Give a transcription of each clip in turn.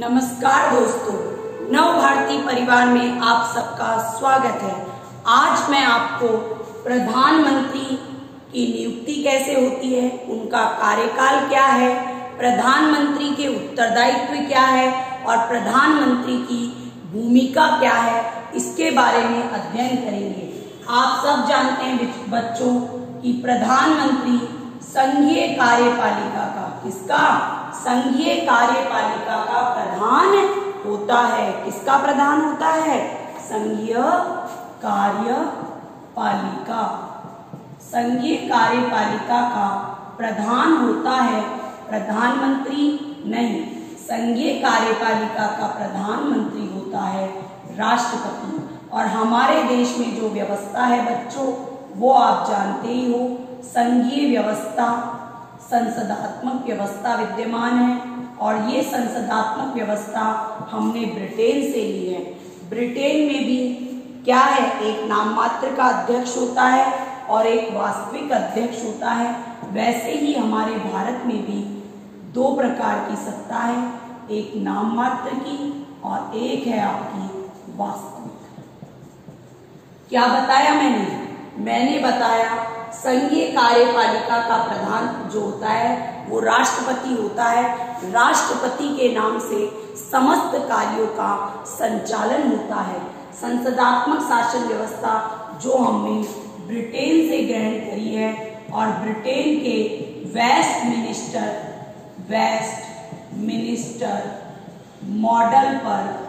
नमस्कार दोस्तों, नव भारती परिवार में आप सबका स्वागत है। आज मैं आपको प्रधानमंत्री की नियुक्ति कैसे होती है, उनका कार्यकाल क्या है, प्रधानमंत्री के उत्तरदायित्व क्या है और प्रधानमंत्री की भूमिका क्या है, इसके बारे में अध्ययन करेंगे। आप सब जानते हैं बच्चों, कि प्रधानमंत्री संघीय कार्यपालिका का किसका संघीय कार्यपालिका का प्रधान होता है। किसका प्रधान होता है? संघीय कार्यपालिका। संघीय कार्यपालिका का प्रधान होता है। प्रधानमंत्री नहीं, संघीय कार्यपालिका का प्रधानमंत्री होता है राष्ट्रपति। और हमारे देश में जो व्यवस्था है बच्चों, वो आप जानते ही हो, संघीय व्यवस्था संसदात्मक व्यवस्था विद्यमान है और ये संसदात्मक व्यवस्था हमने ब्रिटेन से ली है। ब्रिटेन में भी क्या है? एक नाम मात्र का अध्यक्ष होता है और एक वास्तविक अध्यक्ष होता है। वैसे ही हमारे भारत में भी दो प्रकार की सत्ता है, एक नाम मात्र की और एक है आपकी वास्तविक। क्या बताया मैंने? मैंने बताया संघीय कार्यपालिका का प्रधान जो होता है, वो राष्ट्रपति होता है। राष्ट्रपति के नाम से समस्त कार्यों का संचालन होता है। संसदात्मक शासन व्यवस्था जो हमने ब्रिटेन से ग्रहण करी है और ब्रिटेन के Westminster Westminster model पर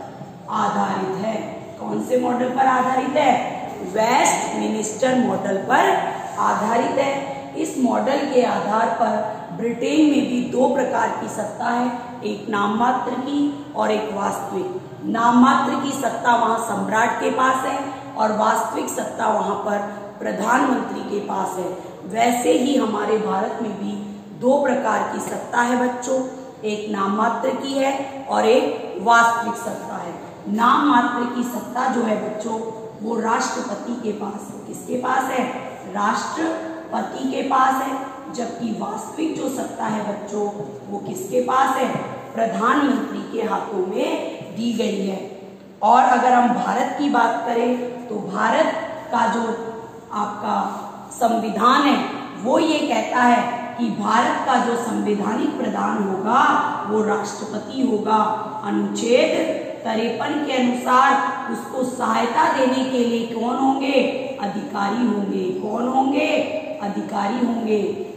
आधारित है। कौन से मॉडल पर आधारित है? वेस्ट मिनिस्टर मॉडल पर आधारित है। इस मॉडल के आधार पर ब्रिटेन में भी दो प्रकार की सत्ता है, एक नाम मात्र की और एक वास्तविक। नाम मात्र की सत्ता वहाँ सम्राट के पास है और वास्तविक सत्ता वहाँ पर प्रधानमंत्री के पास है। वैसे ही हमारे भारत में भी दो प्रकार की सत्ता है बच्चों, एक नाम मात्र की है और एक वास्तविक सत्ता है। नाम मात्र की सत्ता जो है बच्चों, वो राष्ट्रपति के पास, किसके पास है? राष्ट्रपति के पास है, जबकि वास्तविक जो सत्ता है बच्चों, वो किसके पास है? प्रधानमंत्री के हाथों में दी गई है। और अगर हम भारत की बात करें तो भारत का जो आपका संविधान है, वो ये कहता है कि भारत का जो संवैधानिक प्रधान होगा, वो राष्ट्रपति होगा। अनुच्छेद तरेपन के अनुसार उसको सहायता देने के लिए कौन होंगे? अधिकारी होंगे। कौन होंगे? अधिकारी होंगे।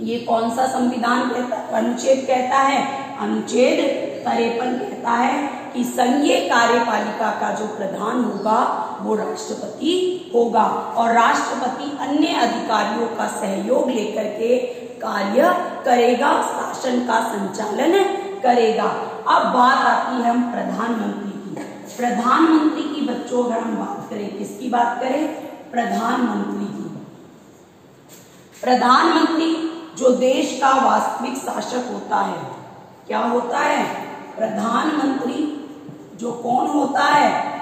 ये कौन सा संविधान कहता अनुच्छेद कहता है। अनुच्छेद तरेपन कहता है कि संघीय कार्यपालिका का जो प्रधान होगा, वो राष्ट्रपति होगा और राष्ट्रपति अन्य अधिकारियों का सहयोग लेकर के कार्य करेगा, शासन का संचालन करेगा। अब बात आती है हम प्रधानमंत्री की। प्रधानमंत्री की बच्चों, अगर हम बात करें, किसकी बात करें? प्रधानमंत्री की। प्रधानमंत्री जो देश का वास्तविक शासक होता है, क्या होता है? प्रधानमंत्री जो कौन होता है?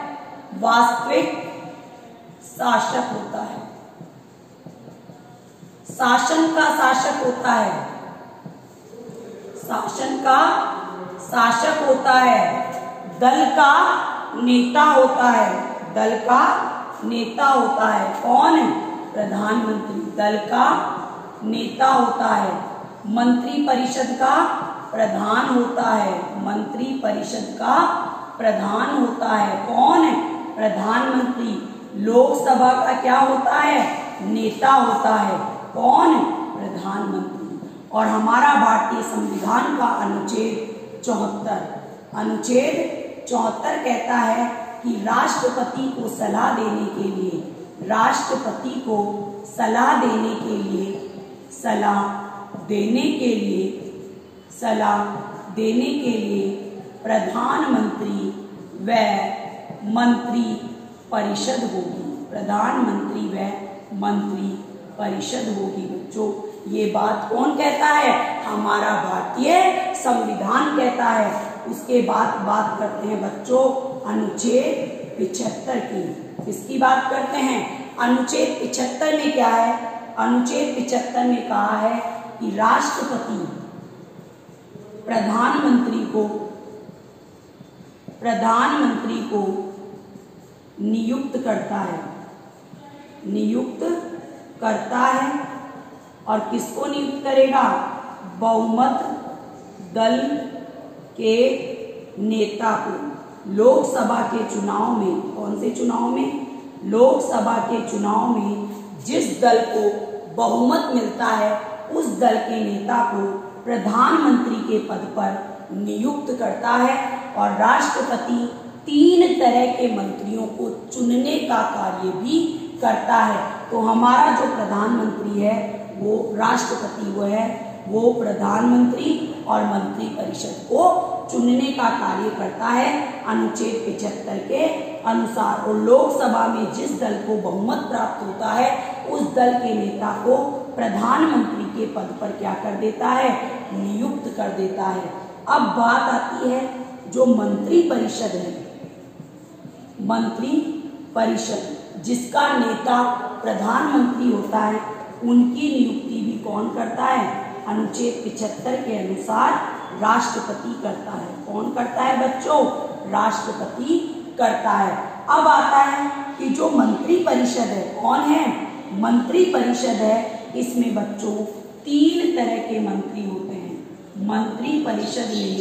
वास्तविक शासक होता है। शासन का शासक होता है। शासन का शासक होता है। दल का नेता होता है। दल का नेता होता है। कौन? प्रधानमंत्री। दल का नेता होता है। मंत्री परिषद का प्रधान होता है। मंत्री परिषद का प्रधान होता है। कौन? प्रधानमंत्री। लोकसभा का क्या होता है? नेता होता है। कौन? प्रधानमंत्री। और हमारा भारतीय संविधान का अनुच्छेद चौहत्तर। अनुच्छेद चौहत्तर कहता है कि राष्ट्रपति को सलाह देने के लिए, राष्ट्रपति को सलाह देने के लिए, सलाह देने के लिए, सलाह देने के लिए प्रधानमंत्री व मंत्री परिषद होगी। प्रधानमंत्री व मंत्री परिषद होगी। बच्चों, ये बात कौन कहता है? हमारा भारतीय संविधान कहता है। उसके बाद बात करते हैं बच्चों, अनुच्छेद पिछहत्तर की। इसकी बात करते हैं? अनुच्छेद पिछहत्तर में क्या है? अनुच्छेद पिछहत्तर में कहा है कि राष्ट्रपति प्रधानमंत्री को प्रधानमंत्री को नियुक्त करता है। नियुक्त करता है और किसको नियुक्त करेगा? बहुमत दल के नेता को। लोकसभा के चुनाव में, कौन से चुनाव में? लोकसभा के चुनाव में जिस दल को बहुमत मिलता है, उस दल के नेता को प्रधानमंत्री के पद पर नियुक्त करता है और राष्ट्रपति तीन तरह के मंत्रियों को चुनने का कार्य भी करता है। तो हमारा जो प्रधानमंत्री है, वो राष्ट्रपति वो है वो प्रधानमंत्री और मंत्री परिषद को चुनने का कार्य करता है, अनुच्छेद पिछहत्तर के अनुसार। और लोकसभा में जिस दल को बहुमत प्राप्त होता है, उस दल के नेता को प्रधानमंत्री के पद पर क्या कर देता है? नियुक्त कर देता है। अब बात आती है जो मंत्री परिषद है। मंत्री परिषद जिसका नेता प्रधानमंत्री होता है, उनकी नियुक्ति भी कौन करता है? अनुच्छेद पिछहत्तर के अनुसार राष्ट्रपति करता है। कौन करता है बच्चों? राष्ट्रपति करता है। अब आता है कि जो मंत्री परिषद है, कौन है? मंत्री परिषद है। इसमें बच्चों तीन तरह के मंत्री होते हैं। मंत्री परिषद में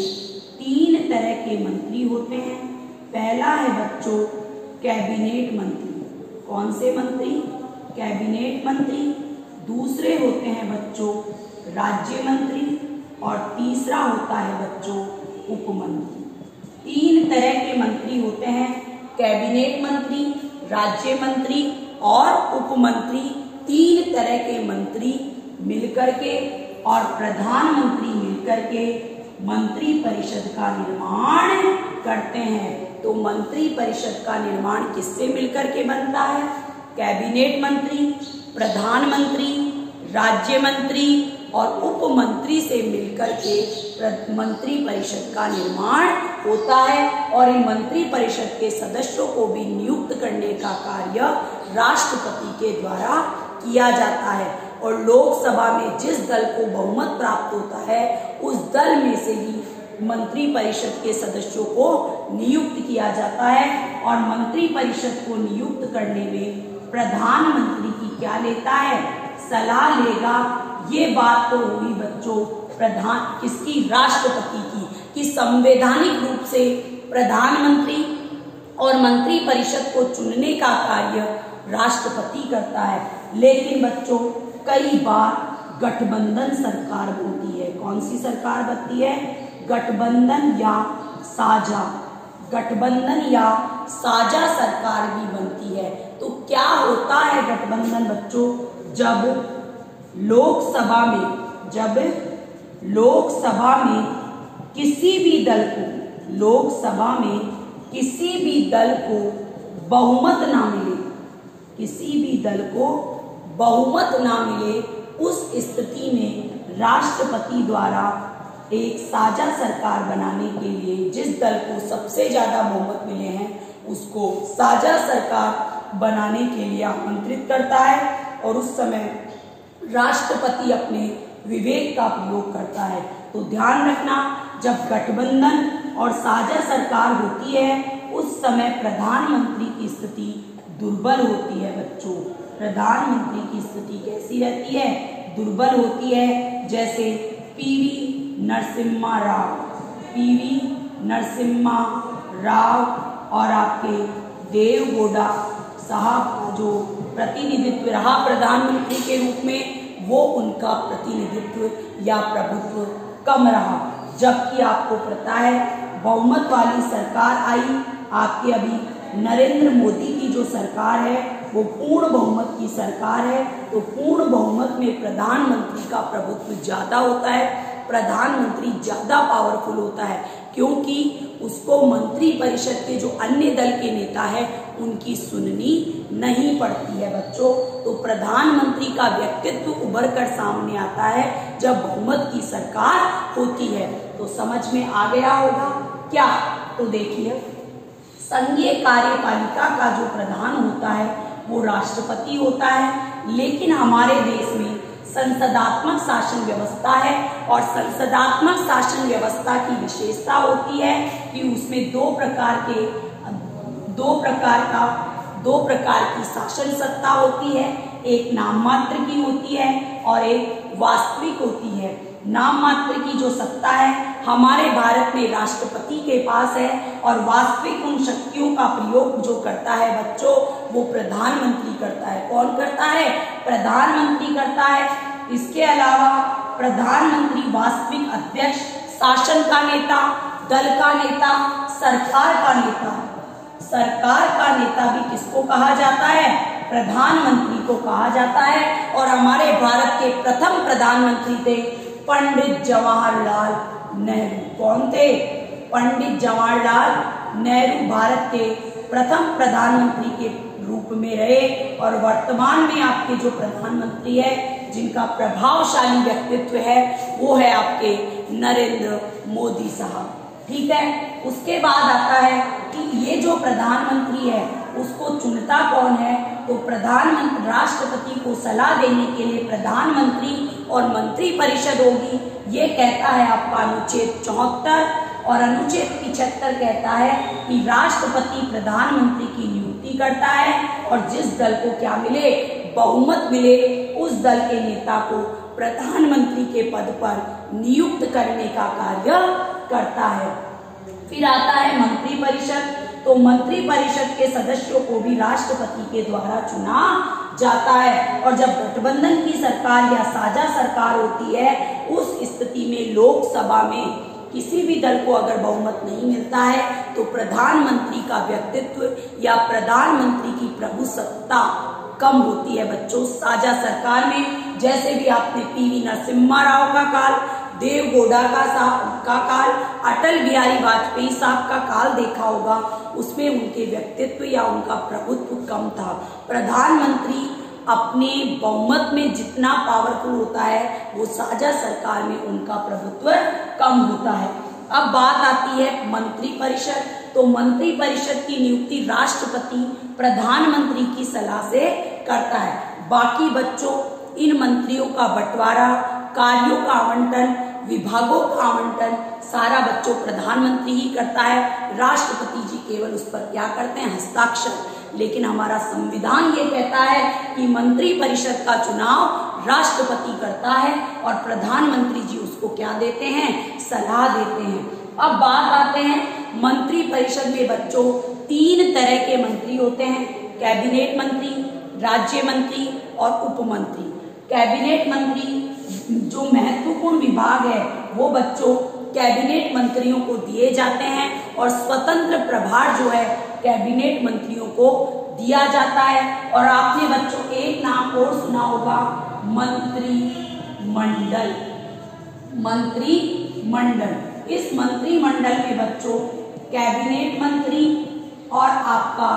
तीन तरह के मंत्री होते हैं। पहला है बच्चों, कैबिनेट मंत्री। कौन से मंत्री? कैबिनेट मंत्री। दूसरे होते हैं बच्चों राज्य मंत्री और तीसरा होता है बच्चों उपमंत्री तीन तरह के मंत्री होते हैं, कैबिनेट मंत्री, राज्य मंत्री और उपमंत्री तीन तरह के मंत्री मिलकर के और प्रधानमंत्री मिलकर के मंत्री परिषद का निर्माण करते हैं। तो मंत्री परिषद का निर्माण किससे मिलकर के बनता है? कैबिनेट मंत्री, प्रधानमंत्री, राज्य मंत्री और उप मंत्री से मिलकर के मंत्री परिषद का निर्माण होता है और इन मंत्री परिषद के सदस्यों को भी नियुक्त करने का कार्य राष्ट्रपति के द्वारा किया जाता है। और लोकसभा में जिस दल को बहुमत प्राप्त होता है, उस दल में से ही मंत्री परिषद के सदस्यों को नियुक्त किया जाता है और मंत्री परिषद को नियुक्त करने में प्रधानमंत्री की क्या लेता है? सलाह लेगा ये बात तो हुई बच्चों, प्रधान, किसकी राष्ट्रपति की, कि संवैधानिक रूप से प्रधानमंत्री और मंत्री परिषद को चुनने का कार्य राष्ट्रपति करता है। लेकिन बच्चों, कई बार गठबंधन सरकार बनती है। कौन सी सरकार बनती है? गठबंधन या साझा। गठबंधन या साझा सरकार भी बनती है। तो क्या होता है गठबंधन बच्चों, जब लोकसभा में, जब लोकसभा में किसी भी दल को, लोकसभा में किसी भी दल को बहुमत ना मिले, किसी भी दल को बहुमत ना मिले, उस स्थिति में राष्ट्रपति द्वारा एक साझा सरकार बनाने के लिए जिस दल को सबसे ज़्यादा बहुमत मिले हैं, उसको साझा सरकार बनाने के लिए आमंत्रित करता है और उस समय राष्ट्रपति अपने विवेक का प्रयोग करता है। तो ध्यान रखना, जब गठबंधन और साझा सरकार होती है, उस समय प्रधानमंत्री की स्थिति दुर्बल होती है बच्चों। प्रधानमंत्री की स्थिति कैसी रहती है? दुर्बल होती है, जैसे पीवी नरसिम्हा राव। पीवी नरसिम्हा राव और आपके देव गोडा साहब जो प्रतिनिधित्व रहा प्रधानमंत्री के रूप में वो उनका प्रतिनिधित्व या प्रभुत्व कम रहा। जबकि आपको पता है, बहुमत वाली सरकार आई। आपके अभी नरेंद्र मोदी की जो सरकार है, वो पूर्ण बहुमत की सरकार है। तो पूर्ण बहुमत में प्रधानमंत्री का प्रभुत्व ज़्यादा होता है, प्रधानमंत्री ज़्यादा पावरफुल होता है, क्योंकि उसको मंत्री परिषद के जो अन्य दल के नेता है उनकी सुननी नहीं पड़ती है बच्चों। तो प्रधानमंत्री का व्यक्तित्व उभर कर सामने आता है, जब बहुमत की सरकार होती है। तो समझ में आ गया होगा क्या? तो देखिए, संघीय कार्यपालिका का जो प्रधान होता है, वो राष्ट्रपति होता है। लेकिन हमारे देश में संसदात्मक शासन व्यवस्था है और संसदात्मक शासन व्यवस्था की विशेषता होती है कि उसमें दो प्रकार के दो प्रकार का, दो प्रकार की शासन सत्ता होती है, एक नाम मात्र की होती है और एक वास्तविक होती है। नाम मात्र की जो सत्ता है, हमारे भारत में राष्ट्रपति के पास है और वास्तविक उन शक्तियों का प्रयोग जो करता है बच्चों, वो प्रधानमंत्री करता है। कौन करता है? प्रधानमंत्री करता है। इसके अलावा प्रधानमंत्री वास्तविक अध्यक्ष, शासन का नेता, दल का नेता, सरकार का नेता सरकार का नेता भी किसको कहा जाता है? प्रधानमंत्री को कहा जाता है। और हमारे भारत के प्रथम प्रधानमंत्री थे पंडित जवाहरलाल नेहरू। कौन थे? पंडित जवाहरलाल नेहरू भारत के प्रथम प्रधानमंत्री के रूप में रहे। और वर्तमान में आपके जो प्रधानमंत्री है, जिनका प्रभावशाली व्यक्तित्व है, वो है आपके नरेंद्र मोदी साहब। ठीक है? उसके बाद आता है कि ये जो प्रधानमंत्री है, उसको चुनता कौन है? तो प्रधानमंत्री राष्ट्रपति को सलाह देने के लिए प्रधानमंत्री और मंत्री परिषद होगी। ये कहता है आपका अनुच्छेद चौहत्तर और अनुच्छेद पिछहत्तर कहता है कि राष्ट्रपति प्रधानमंत्री की नियुक्ति करता है और जिस दल को क्या मिले, बहुमत मिले, उस दल के नेता को प्रधानमंत्री के पद पर नियुक्त करने का कार्य करता है। फिर आता है मंत्री परिषद तो मंत्री परिषद के सदस्यों को भी राष्ट्रपति के द्वारा चुना जाता है। और जब गठबंधन की सरकार या साझा सरकार होती है, उस स्थिति में लोकसभा में किसी भी दल को अगर बहुमत नहीं मिलता है तो प्रधानमंत्री का व्यक्तित्व या प्रधानमंत्री की प्रभु सत्ता कम होती है बच्चों। साझा सरकार में, जैसे भी आपने पीवी नरसिम्हा राव का काल देव गौड़ा का साहब का काल, अटल बिहारी वाजपेयी साहब का काल देखा होगा। उसमें उनके व्यक्तित्व या उनका प्रभुत्व कम था। प्रधानमंत्री अपने बहुमत में जितना पावरफुल होता है, वो साझा सरकार में उनका प्रभुत्व कम होता है। अब बात आती है मंत्री परिषद तो मंत्री परिषद की नियुक्ति राष्ट्रपति, प्रधानमंत्री की सलाह से करता है। बाकी बच्चों, इन मंत्रियों का बंटवारा, कार्यों का आवंटन विभागों का आवंटन सारा बच्चों प्रधानमंत्री ही करता है। राष्ट्रपति जी केवल उस पर क्या करते हैं? हस्ताक्षर। लेकिन हमारा संविधान ये कहता है कि मंत्री परिषद का चुनाव राष्ट्रपति करता है और प्रधानमंत्री जी उसको क्या देते हैं? सलाह देते हैं। अब बात आते हैं मंत्री परिषद में बच्चों तीन तरह के मंत्री होते हैं। कैबिनेट मंत्री, राज्य मंत्री और उप मंत्री कैबिनेट मंत्री जो महत्वपूर्ण विभाग है, वो बच्चों, कैबिनेट मंत्रियों को दिए जाते हैं और स्वतंत्र प्रभार जो है, कैबिनेट मंत्रियों को दिया जाता है। और आपने बच्चों, एक नाम और सुना होगा मंत्री मंडल मंत्री मंडल इस मंत्री मंडल में बच्चों, कैबिनेट मंत्री और आपका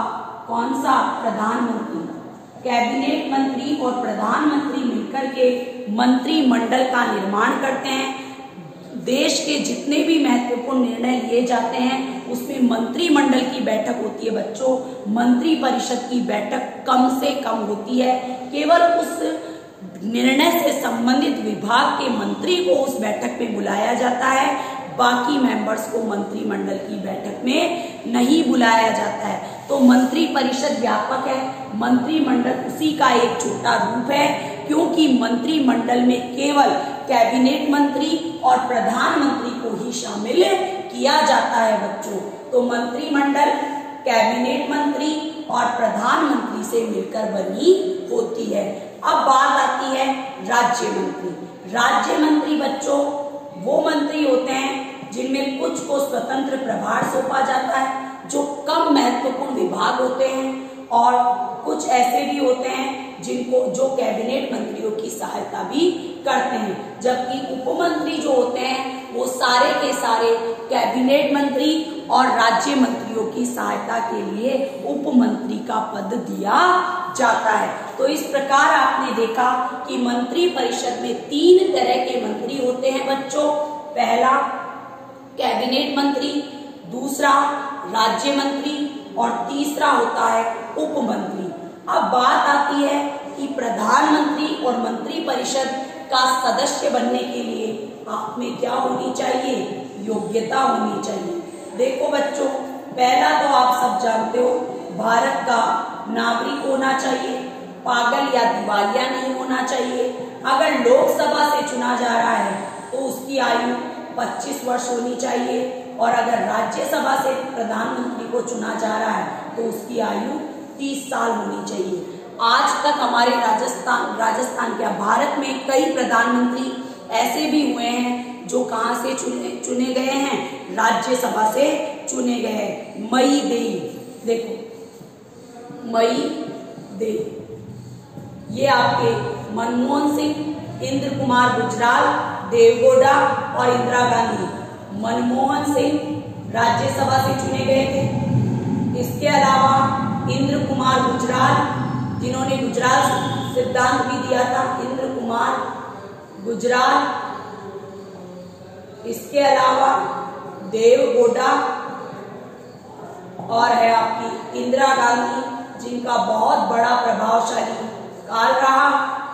कौन सा प्रधानमंत्री? कैबिनेट मंत्री और प्रधानमंत्री मिलकर के मंत्रिमंडल का निर्माण करते हैं। देश के जितने भी महत्वपूर्ण निर्णय लिए जाते हैं, उसमें मंत्रिमंडल की बैठक होती है, बच्चों। मंत्री परिषद की बैठक कम से कम होती है। केवल उस निर्णय से संबंधित विभाग के मंत्री को उस बैठक में बुलाया जाता है। बाकी मेंबर्स को मंत्रिमंडल की बैठक में नहीं बुलाया जाता है। तो मंत्री परिषद व्यापक है। मंत्रिमंडल उसी का एक छोटा रूप है, क्योंकि मंत्रिमंडल में केवल कैबिनेट मंत्री और प्रधानमंत्री को ही शामिल किया जाता है बच्चों। तो मंत्रिमंडल कैबिनेट मंत्री और प्रधानमंत्री से मिलकर बनी होती है। अब बात आती है राज्य मंत्री। राज्य मंत्री बच्चों, वो मंत्री होते हैं जिनमें कुछ को स्वतंत्र प्रभार सौंपा जाता है जो कम महत्वपूर्ण विभाग होते हैं और कुछ ऐसे भी होते हैं जिनको जो कैबिनेट मंत्रियों की सहायता भी करते हैं। जबकि उपमंत्री जो होते हैं, वो सारे के सारे कैबिनेट मंत्री और राज्य मंत्रियों की सहायता के लिए उप मंत्री का पद दिया जाता है। तो इस प्रकार आपने देखा कि मंत्री परिषद में तीन तरह के मंत्री होते हैं बच्चों। पहला, कैबिनेट मंत्री दूसरा राज्य मंत्री और तीसरा होता है उप मंत्री। अब बात आती है कि प्रधानमंत्री और मंत्री परिषद का सदस्य बनने के लिए आप में क्या होनी चाहिए? योग्यता होनी चाहिए। देखो बच्चों, पहला तो आप सब जानते हो, भारत का नागरिक होना चाहिए, पागल या दिवालिया नहीं होना चाहिए। अगर लोकसभा से चुना जा रहा है तो उसकी आयु 25 वर्ष होनी चाहिए। और अगर राज्यसभा से प्रधानमंत्री को चुना जा रहा है तो उसकी आयु 30 साल होनी चाहिए। आज तक हमारे राजस्थान राजस्थान क्या भारत में कई प्रधानमंत्री ऐसे भी हुए हैं जो कहाँ से चुने चुने गए हैं? राज्यसभा से चुने गए मई दे, देखो, मई दे। ये आपके मनमोहन सिंह इंद्र कुमार गुजराल, देवगौड़ा और इंदिरा गांधी। मनमोहन सिंह राज्यसभा से चुने गए थे। इसके अलावा इंद्र कुमार गुजराल, जिन्होंने गुजरात सिद्धांत भी दिया था इंद्र कुमार गुजरात इसके अलावा देव गोडा और है आपकी इंदिरा गांधी, जिनका बहुत बड़ा प्रभावशाली काल रहा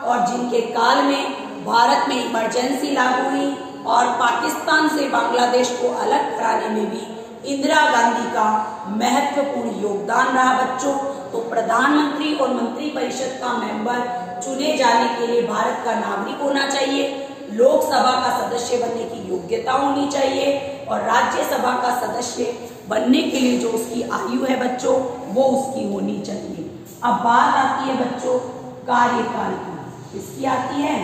और जिनके काल में भारत में इमरजेंसी लागू हुई। और पाकिस्तान से बांग्लादेश को अलग कराने में भी इंदिरा गांधी का महत्वपूर्ण योगदान रहा बच्चों। तो प्रधानमंत्री और मंत्री परिषद का मेंबर चुने जाने के लिए भारत का नागरिक होना चाहिए। लोकसभा का सदस्य बनने की योग्यता होनी चाहिए और राज्यसभा का सदस्य बनने के लिए जो उसकी आयु है बच्चों, वो उसकी होनी चाहिए। अब बात आती है बच्चों, कार्यकाल की। किसकी आती है?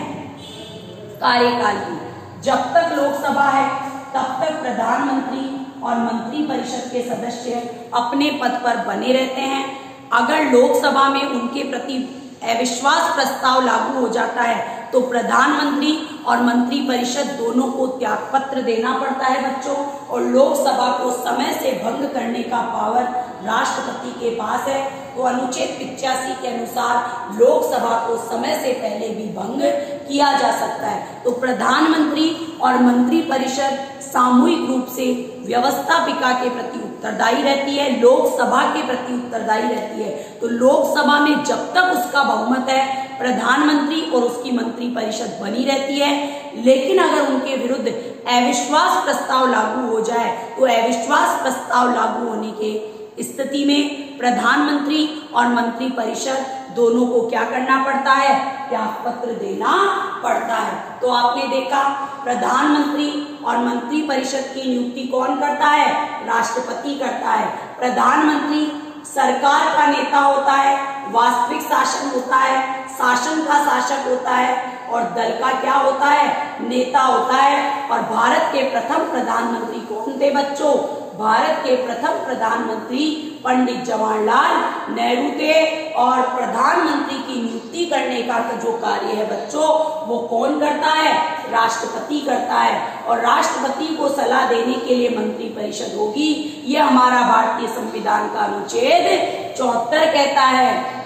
कार्यकाल की। जब तक लोकसभा है, तब तक प्रधानमंत्री और मंत्री परिषद के सदस्य अपने पद पर बने रहते हैं। अगर लोकसभा में उनके प्रति अविश्वास प्रस्ताव लागू हो जाता है तो प्रधानमंत्री और मंत्री परिषद दोनों को त्याग पत्र देना पड़ता है बच्चों, और लोकसभा को समय से भंग करने का पावर राष्ट्रपति के पास है। तो अनुच्छेद पिचासी के अनुसार लोकसभा को समय से पहले भी भंग किया जा सकता है। तो प्रधानमंत्री और मंत्री परिषद सामूहिक रूप से व्यवस्थापिका के प्रति उत्तरदायी रहती है, लोकसभा के प्रति उत्तरदायी रहती है। तो लोकसभा में जब तक उसका बहुमत है, प्रधानमंत्री और उसकी मंत्री परिषद बनी रहती है। लेकिन अगर उनके विरुद्ध अविश्वास प्रस्ताव लागू हो जाए तो अविश्वास प्रस्ताव लागू होने के स्थिति में प्रधानमंत्री और मंत्री परिषद दोनों को क्या करना पड़ता है? त्याग पत्र देना पड़ता है। तो आपने देखा, प्रधानमंत्री और मंत्री परिषद की नियुक्ति कौन करता है? राष्ट्रपति करता है। प्रधानमंत्री सरकार का नेता होता है, वास्तविक शासन होता है, शासन का शासक होता है, और दल का क्या होता है? नेता होता है। और भारत के प्रथम प्रधानमंत्री कौन थे बच्चों? भारत के प्रथम प्रधानमंत्री पंडित जवाहरलाल नेहरू थे और प्रधानमंत्री की नियुक्ति करने का जो कार्य है बच्चों, वो कौन करता है? राष्ट्रपति करता है। और राष्ट्रपति को सलाह देने के लिए मंत्री परिषद होगी। ये हमारा भारतीय संविधान का अनुच्छेद चौहत्तर कहता है।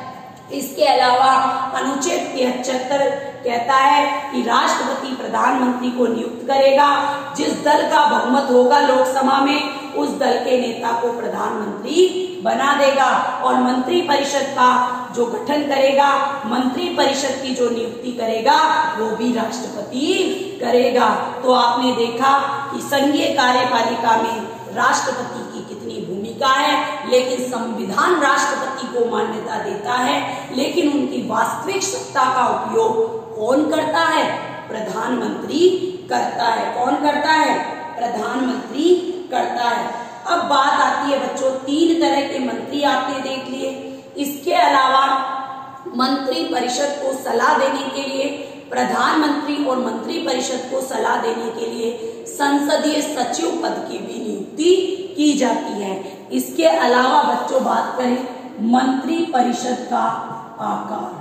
इसके अलावा अनुच्छेद तिहत्तर कहता है कि राष्ट्रपति प्रधानमंत्री को नियुक्त करेगा, जिस दल का बहुमत होगा लोकसभा में, उस दल के नेता को प्रधानमंत्री बना देगा। और मंत्री परिषद का जो गठन करेगा मंत्री परिषद की जो नियुक्ति करेगा, वो भी राष्ट्रपति करेगा। तो आपने देखा कि संघीय कार्यपालिका में राष्ट्रपति की है, लेकिन संविधान राष्ट्रपति को मान्यता देता है, लेकिन उनकी वास्तविक सत्ता का उपयोग कौन करता है? प्रधानमंत्री करता है। कौन करता है? प्रधानमंत्री करता है। अब बात आती है बच्चों, तीन तरह के मंत्री आपने देख लिए। इसके अलावा मंत्री परिषद को सलाह देने के लिए, प्रधानमंत्री और मंत्री परिषद को सलाह देने के लिए संसदीय सचिव पद की भी नियुक्ति की जाती है। इसके अलावा बच्चों, बात करें मंत्री परिषद का आकार।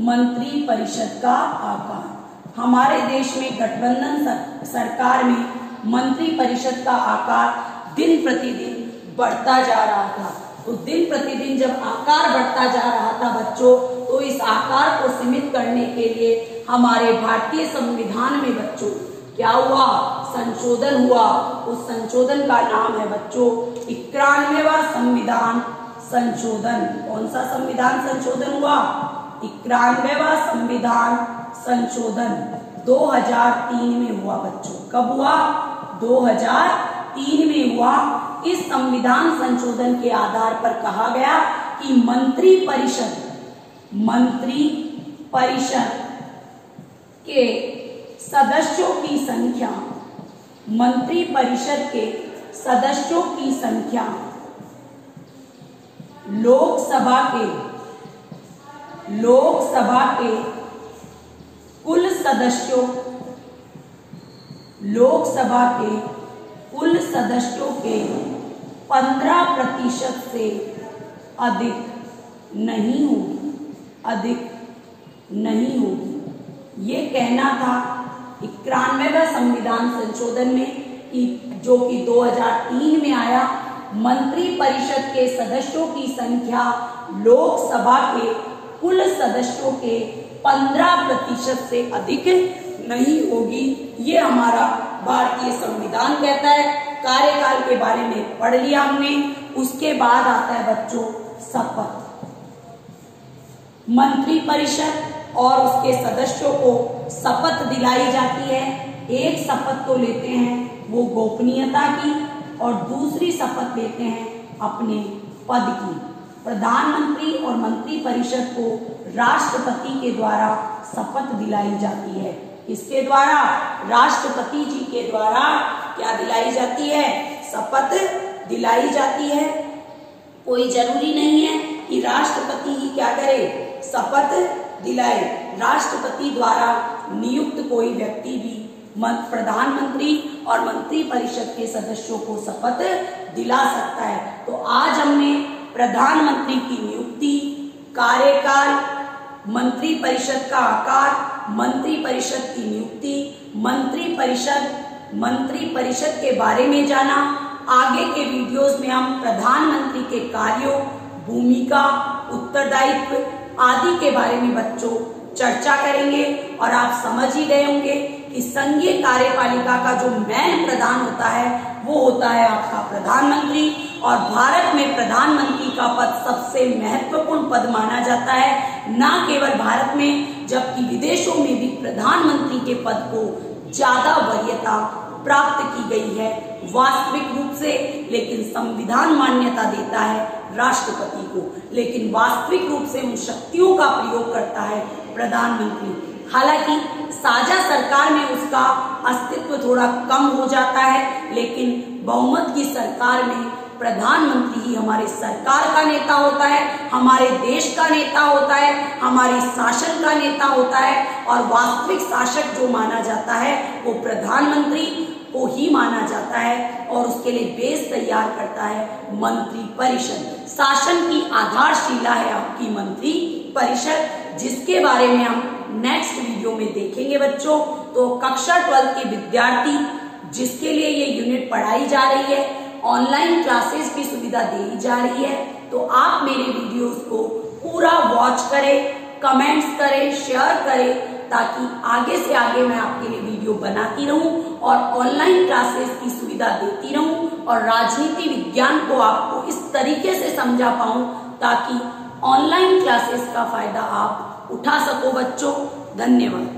मंत्री परिषद का आकार। हमारे देश में गठबंधन सरकार में मंत्री परिषद का आकार दिन प्रतिदिन बढ़ता जा रहा था। तो दिन प्रतिदिन जब आकार बढ़ता जा रहा था बच्चों तो इस आकार को सीमित करने के लिए हमारे भारतीय संविधान में बच्चों, क्या हुआ? संशोधन हुआ। उस संशोधन का नाम है बच्चों, इक्यानवेवा संविधान संशोधन। कौन सा संविधान संशोधन हुआ? इक्यानवेवा संविधान संशोधन। 2003 में हुआ बच्चों। कब हुआ? 2003 में हुआ। इस संविधान संशोधन के आधार पर कहा गया कि मंत्री परिषद मंत्री परिषद के सदस्यों की संख्या मंत्री परिषद के सदस्यों की संख्या। लोकसभा के लोकसभा के कुल सदस्यों, लोकसभा के कुल सदस्यों के 15 प्रतिशत से अधिक नहीं होगी अधिक नहीं होगी ये कहना था इक्यानवे संविधान संशोधन में जो कि 2003 में आया, मंत्री परिषद के सदस्यों की संख्या लोकसभा के कुल सदस्यों के 15 प्रतिशत से अधिक नहीं होगी। ये हमारा भारतीय संविधान कहता है। कार्यकाल के बारे में पढ़ लिया हमने। उसके बाद आता है बच्चों, शपथ। मंत्री परिषद और उसके सदस्यों को शपथ दिलाई जाती है। एक शपथ तो लेते हैं वो गोपनीयता की और दूसरी शपथ लेते हैं अपने पद की। प्रधानमंत्री और मंत्री परिषद को राष्ट्रपति के द्वारा शपथ दिलाई जाती है। इसके द्वारा? राष्ट्रपति जी के द्वारा। क्या दिलाई जाती है? शपथ दिलाई जाती है। कोई ज़रूरी नहीं है कि राष्ट्रपति ही क्या करे। शपथ दिलाए राष्ट्रपति द्वारा नियुक्त कोई व्यक्ति भी प्रधानमंत्री और मंत्री परिषद के सदस्यों को शपथ दिला सकता है। तो आज हमने प्रधानमंत्री की नियुक्ति, कार्यकाल मंत्री परिषद का आकार मंत्री परिषद की नियुक्ति मंत्री परिषद मंत्री परिषद के बारे में जाना, आगे के वीडियोस में हम प्रधानमंत्री के कार्यों, भूमिका, उत्तरदायित्व आदि के बारे में बच्चों चर्चा करेंगे और आप समझ ही गए होंगे कि संघीय कार्यपालिका का जो मैन प्रधान होता है, वो होता है आपका प्रधानमंत्री। और भारत में प्रधानमंत्री का पद सबसे महत्वपूर्ण पद माना जाता है, न केवल भारत में, जबकि विदेशों में भी प्रधानमंत्री के पद को ज़्यादा वरीयता प्राप्त की गई है, वास्तविक रूप से, लेकिन संविधान मान्यता देता है। राष्ट्रपति को। लेकिन वास्तविक रूप से उन शक्तियों का प्रयोग करता है प्रधानमंत्री। हालाँकि साझा सरकार में उसका अस्तित्व थोड़ा कम हो जाता है, लेकिन बहुमत की सरकार में प्रधानमंत्री ही हमारे सरकार का नेता होता है, हमारे देश का नेता होता है, हमारे शासन का नेता होता है और वास्तविक शासक जो माना जाता है वो प्रधानमंत्री जाता है और उसके लिए बेस तैयार करता है मंत्री परिषद। शासन की आधारशिला है आपकी मंत्री परिषद, जिसके बारे में हम नेक्स्ट वीडियो में देखेंगे बच्चों। तो कक्षा ट्वेल्थ के विद्यार्थी, जिसके लिए ये यूनिट पढ़ाई जा रही है ऑनलाइन क्लासेस की सुविधा दी जा रही है तो आप मेरे वीडियोस को पूरा वॉच करें कमेंट्स करें शेयर करें ताकि आगे से आगे मैं आपके लिए वीडियो बनाती रहूँ और ऑनलाइन क्लासेस की सुविधा देती रहूँ और राजनीति विज्ञान को आपको इस तरीके से समझा पाऊँ ताकि ऑनलाइन क्लासेस का फ़ायदा आप उठा सको बच्चों। धन्यवाद।